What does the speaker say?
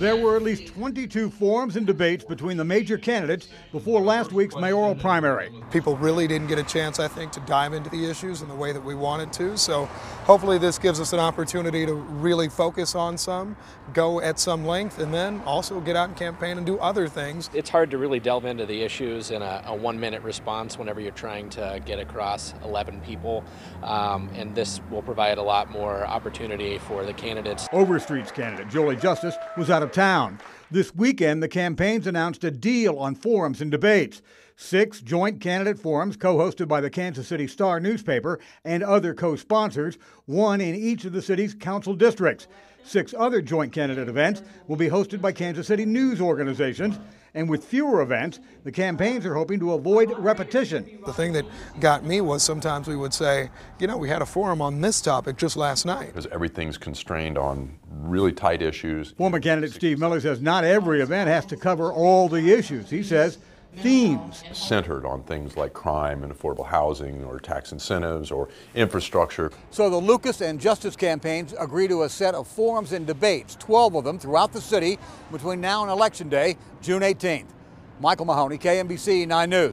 There were at least 22 forums and debates between the major candidates before last week's mayoral primary. People really didn't get a chance, I think, to dive into the issues in the way that we wanted to. So hopefully this gives us an opportunity to really focus on some, go at some length, and then also get out and campaign and do other things. It's hard to really delve into the issues in a, a one minute response whenever you're trying to get across 11 people. Um, and this will provide a lot more opportunity for the candidates. Overstreet's candidate, Jolie Justus, was out of town. This weekend, the campaigns announced a deal on forums and debates. Six joint candidate forums co hosted by the Kansas City Star newspaper and other co sponsors, one in each of the city's council districts. Six other joint candidate events will be hosted by Kansas City news organizations. And with fewer events, the campaigns are hoping to avoid repetition. The thing that got me was sometimes we would say, you know, we had a forum on this topic just last night. Because everything's constrained on really tight issues. Former candidate Steve Miller says not every event has to cover all the issues. He says themes centered on things like crime and affordable housing or tax incentives or infrastructure. So the Lucas and Justus campaigns agree to a set of forums and debates, 12 of them throughout the city between now and Election Day, June 18th. Micheal Mahoney, KMBC 9 News.